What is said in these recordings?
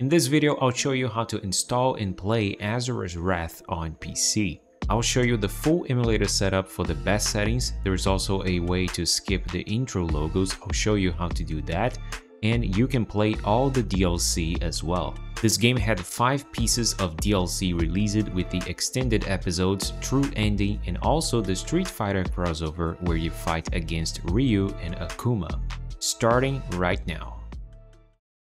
In this video, I'll show you how to install and play Asura's Wrath on PC. I'll show you the full emulator setup for the best settings. There's also a way to skip the intro logos. I'll show you how to do that. And you can play all the DLC as well. This game had 5 pieces of DLC released with the extended episodes, True Ending, and also the Street Fighter crossover where you fight against Ryu and Akuma. Starting right now.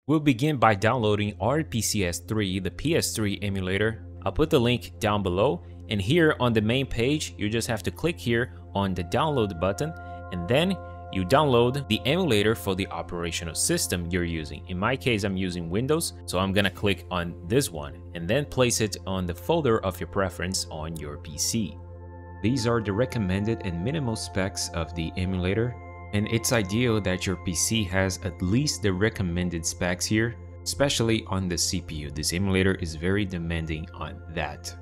We'll begin by downloading RPCS3, the PS3 emulator. I'll put the link down below and here on the main page, you just have to click here on the download button and then you download the emulator for the operational system you're using. In my case, I'm using Windows, so I'm gonna click on this one and then place it on the folder of your preference on your PC. These are the recommended and minimal specs of the emulator, and it's ideal that your PC has at least the recommended specs here, especially on the CPU. This emulator is very demanding on that.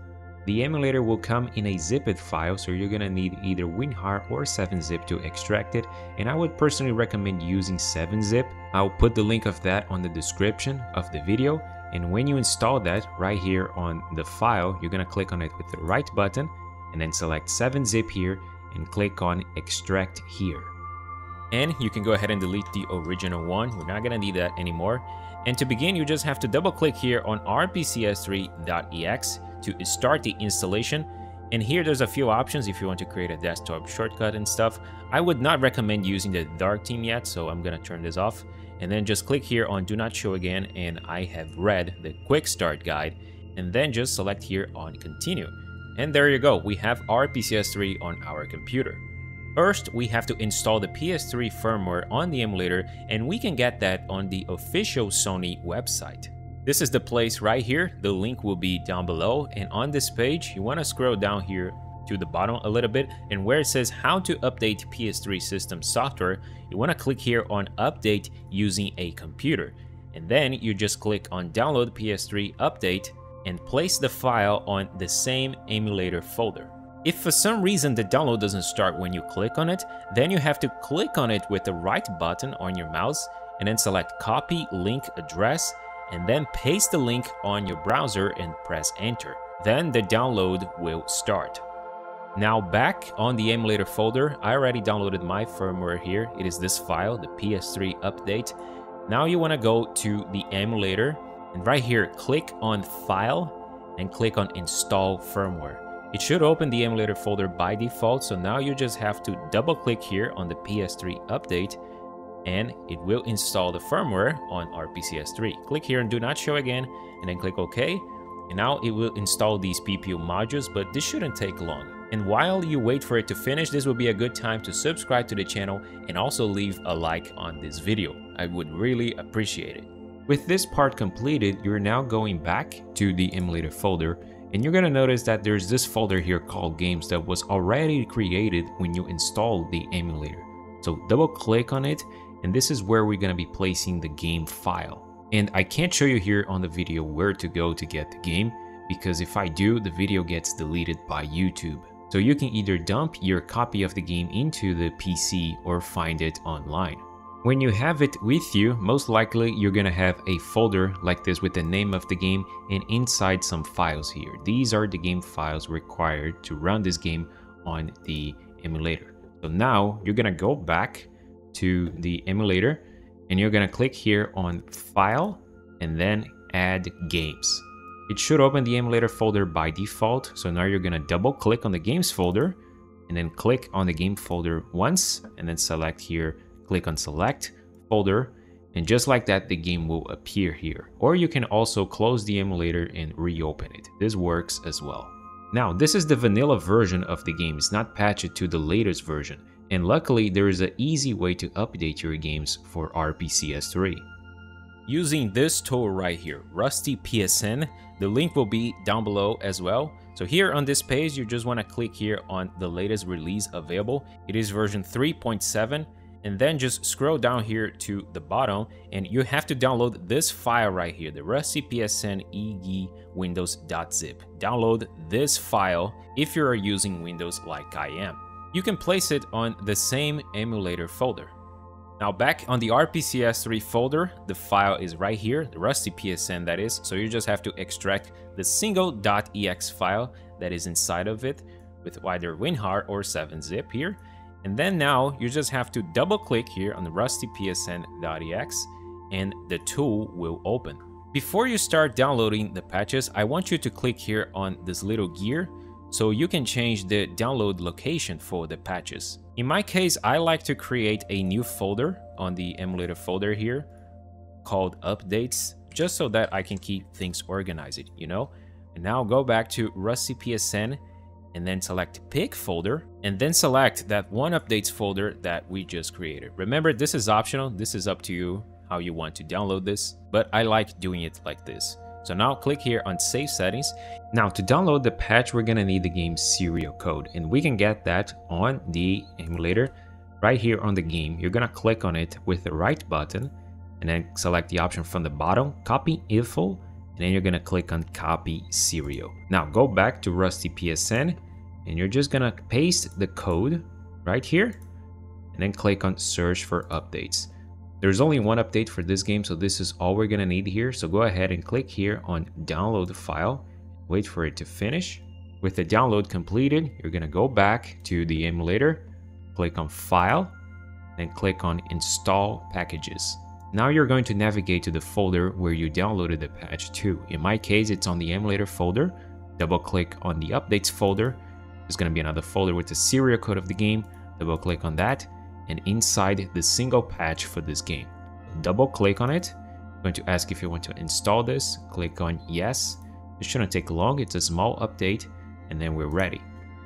The emulator will come in a zipped file, so you're gonna need either WinRAR or 7-zip to extract it, and I would personally recommend using 7-zip. I'll put the link of that on the description of the video, and when you install that right here on the file, you're gonna click on it with the right button, and then select 7-zip here, and click on extract here. And you can go ahead and delete the original one, we're not gonna need that anymore. And to begin, you just have to double click here on rpcs3.exe to start the installation. And here there's a few options if you want to create a desktop shortcut and stuff. I would not recommend using the dark theme yet, so I'm gonna turn this off. And then just click here on do not show again and I have read the quick start guide and then just select here on continue. And there you go, we have RPCS3 on our computer. First, we have to install the PS3 firmware on the emulator and we can get that on the official Sony website. This is the place right here. The link will be down below. And on this page, you want to scroll down here to the bottom a little bit and where it says how to update PS3 system software, you want to click here on update using a computer. And then you just click on download PS3 update and place the file on the same emulator folder. If for some reason the download doesn't start when you click on it, then you have to click on it with the right button on your mouse and then select copy link address and then paste the link on your browser and press enter. Then the download will start. Now back on the emulator folder, I already downloaded my firmware here. It is this file, the PS3 update. Now you want to go to the emulator and right here, click on file and click on install firmware. It should open the emulator folder by default, so now you just have to double click here on the PS3 update and it will install the firmware on RPCS3. Click here and do not show again, and then click OK. And now it will install these PPU modules, but this shouldn't take long. And while you wait for it to finish, this will be a good time to subscribe to the channel and also leave a like on this video. I would really appreciate it. With this part completed, you're now going back to the emulator folder and you're gonna notice that there's this folder here called games that was already created when you installed the emulator. So double click on it and this is where we're to be placing the game file. And I can't show you here on the video where to go to get the game, because if I do, the video gets deleted by YouTube. So you can either dump your copy of the game into the PC or find it online. When you have it with you, most likely you're gonna have a folder like this with the name of the game and inside some files here. These are the game files required to run this game on the emulator. So now you're gonna go back to the emulator and you're gonna click here on file and then add games. It should open the emulator folder by default. So now you're gonna double click on the games folder and then click on the game folder once and then select here, click on select folder and just like that the game will appear here. Or you can also close the emulator and reopen it. This works as well. Now this is the vanilla version of the game, it's not patched to the latest version and luckily there is an easy way to update your games for RPCS3. Using this tool right here, Rusty PSN, the link will be down below as well. So here on this page, you just want to click here on the latest release available. It is version 3.7 and then just scroll down here to the bottom and you have to download this file right here, the Rusty PSN egui Windows.zip. Download this file if you are using Windows like I am you can place it on the same emulator folder. Now back on the RPCS3 folder, the file is right here, the rusty PSN that is, so you just have to extract the single .ex file that is inside of it with either WinRAR or 7-zip here. And then now you just have to double click here on the rusty PSN.ex and the tool will open. Before you start downloading the patches, I want you to click here on this little gear so you can change the download location for the patches. In my case, I like to create a new folder on the emulator folder here called updates, just so that I can keep things organized, you know? And now go back to Rusty PSN and then select pick folder and then select that one updates folder that we just created. Remember, this is optional. This is up to you how you want to download this, but I like doing it like this. So now click here on save settings. Now to download the patch, we're gonna need the game serial code and we can get that on the emulator right here on the game. You're gonna click on it with the right button and then select the option from the bottom, copy info, then you're gonna click on copy serial. Now go back to Rusty PSN and you're just gonna paste the code right here and then click on search for updates. There's only one update for this game, so this is all we're gonna need here. So go ahead and click here on download file, wait for it to finish. With the download completed, you're gonna go back to the emulator, click on file, then click on install packages. Now you're going to navigate to the folder where you downloaded the patch to. In my case, it's on the emulator folder. Double click on the updates folder. There's gonna be another folder with the serial code of the game. Double click on that and inside the single patch for this game. Double click on it. I'm going to ask if you want to install this. Click on yes. It shouldn't take long. It's a small update and then we're ready.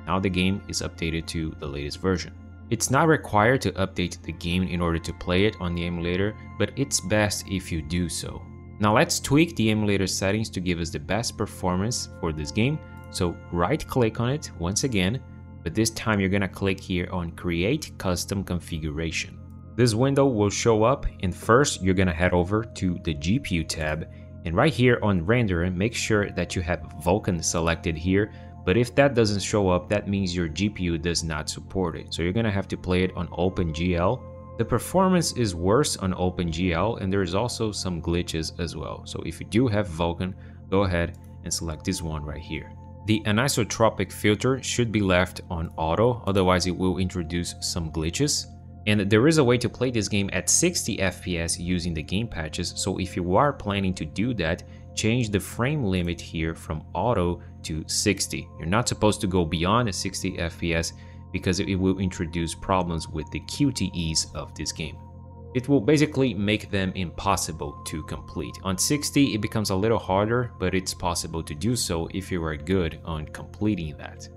Now the game is updated to the latest version. It's not required to update the game in order to play it on the emulator, but it's best if you do so. Now let's tweak the emulator settings to give us the best performance for this game. So right click on it once again, but this time you're gonna click here on create custom configuration. This window will show up and first you're gonna head over to the GPU tab and right here on render make sure that you have Vulkan selected here but if that doesn't show up that means your GPU does not support it so you're gonna have to play it on OpenGL. The performance is worse on OpenGL and there's also some glitches as well so if you do have Vulkan go ahead and select this one right here. The anisotropic filter should be left on auto, otherwise it will introduce some glitches. And there is a way to play this game at 60 FPS using the game patches, so if you are planning to do that, change the frame limit here from auto to 60. You're not supposed to go beyond a 60 FPS because it will introduce problems with the QTEs of this game it will basically make them impossible to complete. On 60 it becomes a little harder, but it's possible to do so if you are good on completing that.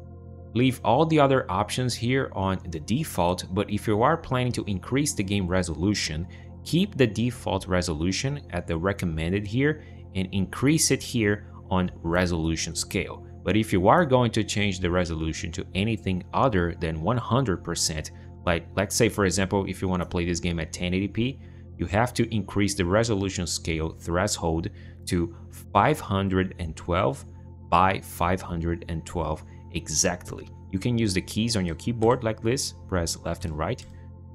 Leave all the other options here on the default, but if you are planning to increase the game resolution, keep the default resolution at the recommended here and increase it here on resolution scale. But if you are going to change the resolution to anything other than 100%, like, let's say, for example, if you want to play this game at 1080p, you have to increase the resolution scale threshold to 512 by 512 exactly. You can use the keys on your keyboard like this, press left and right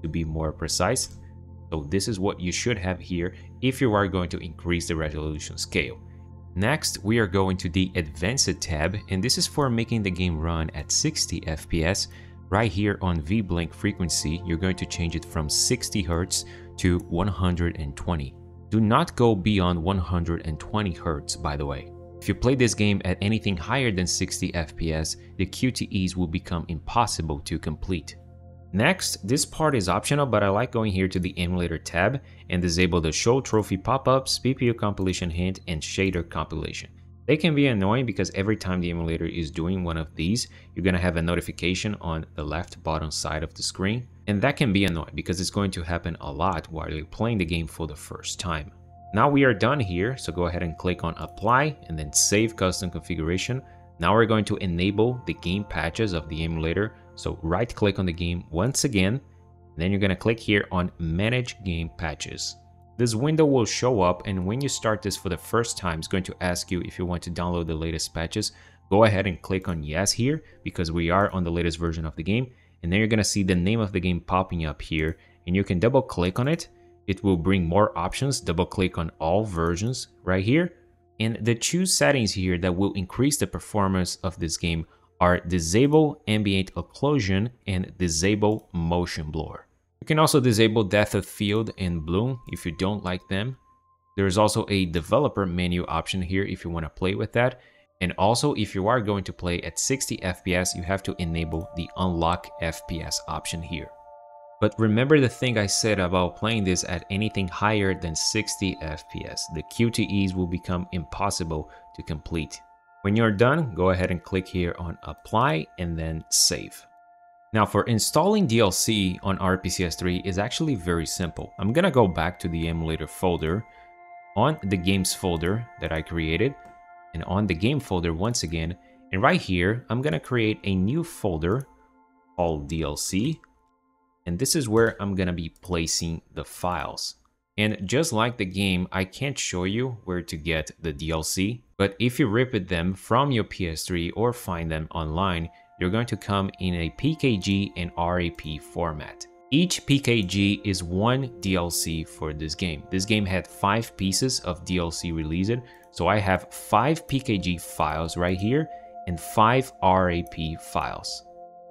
to be more precise. So this is what you should have here if you are going to increase the resolution scale. Next, we are going to the Advanced tab, and this is for making the game run at 60 FPS Right here on V-Blank frequency, you're going to change it from 60 Hz to 120. Do not go beyond 120 Hz, by the way. If you play this game at anything higher than 60 FPS, the QTEs will become impossible to complete. Next, this part is optional, but I like going here to the emulator tab and disable the show trophy pop-ups, PPU compilation hint, and shader compilation. They can be annoying because every time the emulator is doing one of these, you're to have a notification on the left bottom side of the screen. And that can be annoying because it's going to happen a lot while you're playing the game for the first time. Now we are done here, so go ahead and click on apply and then save custom configuration. Now we're going to enable the game patches of the emulator. So right click on the game once again, then you're going to click here on manage game patches. This window will show up and when you start this for the first time, it's going to ask you if you want to download the latest patches. Go ahead and click on yes here because we are on the latest version of the game. And then you're going to see the name of the game popping up here and you can double click on it. It will bring more options, double click on all versions right here. And the two settings here that will increase the performance of this game are disable ambient occlusion and disable motion blur. You can also disable depth of field and bloom if you don't like them. There's also a developer menu option here if you want to play with that. And also, if you are going to play at 60 FPS, you have to enable the unlock FPS option here. But remember the thing I said about playing this at anything higher than 60 FPS. The QTEs will become impossible to complete. When you're done, go ahead and click here on apply and then save. Now for installing DLC on RPCS3 is actually very simple. I'm gonna go back to the emulator folder on the games folder that I created and on the game folder once again. And right here, I'm gonna create a new folder called DLC. And this is where I'm gonna be placing the files. And just like the game, I can't show you where to get the DLC, but if you rip it them from your PS3 or find them online, you're going to come in a PKG and RAP format. Each PKG is one DLC for this game. This game had five pieces of DLC released, so I have five PKG files right here and five RAP files.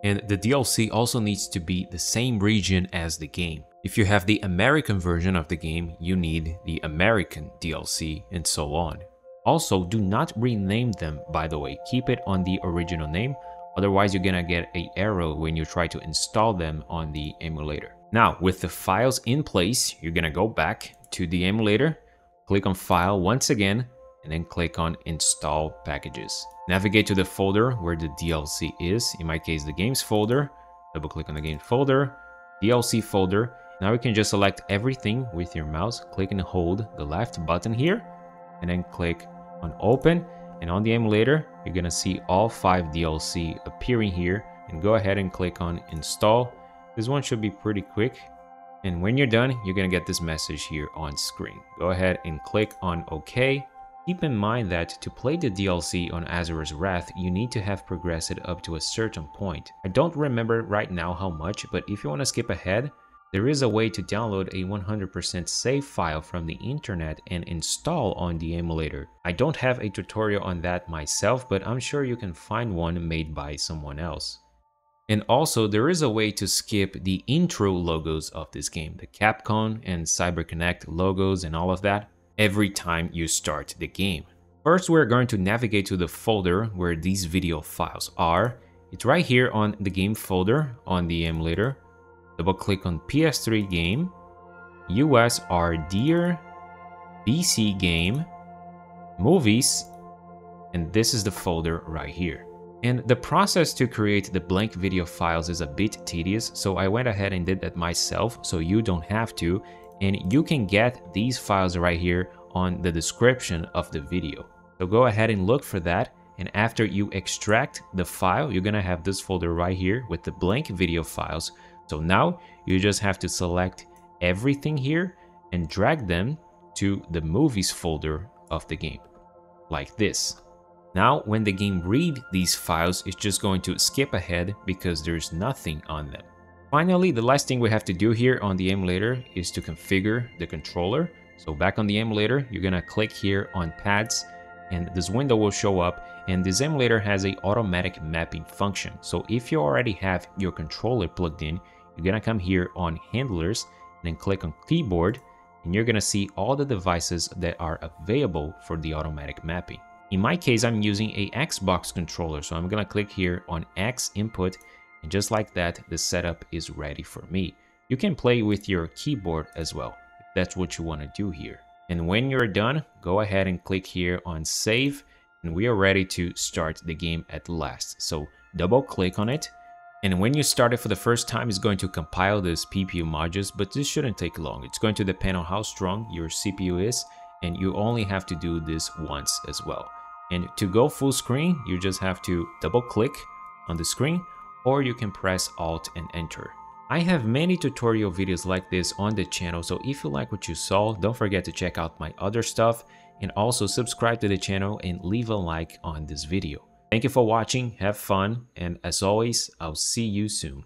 And the DLC also needs to be the same region as the game. If you have the American version of the game, you need the American DLC and so on. Also, do not rename them by the way, keep it on the original name Otherwise, you're gonna get a error when you try to install them on the emulator. Now, with the files in place, you're gonna go back to the emulator, click on File once again, and then click on Install Packages. Navigate to the folder where the DLC is, in my case, the Games folder. Double click on the Games folder, DLC folder. Now you can just select everything with your mouse, click and hold the left button here, and then click on Open and on the emulator, you're gonna see all five DLC appearing here and go ahead and click on install. This one should be pretty quick. And when you're done, you're gonna get this message here on screen. Go ahead and click on OK. Keep in mind that to play the DLC on Asura's Wrath, you need to have progressed up to a certain point. I don't remember right now how much, but if you want to skip ahead, there is a way to download a 100% save file from the internet and install on the emulator. I don't have a tutorial on that myself, but I'm sure you can find one made by someone else. And also, there is a way to skip the intro logos of this game, the Capcom and CyberConnect logos and all of that, every time you start the game. First, we're going to navigate to the folder where these video files are. It's right here on the game folder on the emulator double click on PS3 game, USRDIR, BC game, movies, and this is the folder right here. And the process to create the blank video files is a bit tedious, so I went ahead and did that myself so you don't have to, and you can get these files right here on the description of the video. So go ahead and look for that, and after you extract the file, you're gonna have this folder right here with the blank video files. So now you just have to select everything here and drag them to the movies folder of the game, like this. Now, when the game read these files, it's just going to skip ahead because there's nothing on them. Finally, the last thing we have to do here on the emulator is to configure the controller. So back on the emulator, you're gonna click here on pads and this window will show up and this emulator has a automatic mapping function. So if you already have your controller plugged in, you're gonna come here on handlers and then click on keyboard and you're gonna see all the devices that are available for the automatic mapping. In my case, I'm using a Xbox controller, so I'm gonna click here on XInput and just like that, the setup is ready for me. You can play with your keyboard as well, if that's what you wanna do here. And when you're done, go ahead and click here on save and we are ready to start the game at last. So double click on it and when you start it for the first time, it's going to compile this PPU modules, but this shouldn't take long. It's going to depend on how strong your CPU is, and you only have to do this once as well. And to go full screen, you just have to double click on the screen, or you can press Alt and Enter. I have many tutorial videos like this on the channel, so if you like what you saw, don't forget to check out my other stuff, and also subscribe to the channel and leave a like on this video. Thank you for watching, have fun, and as always, I'll see you soon.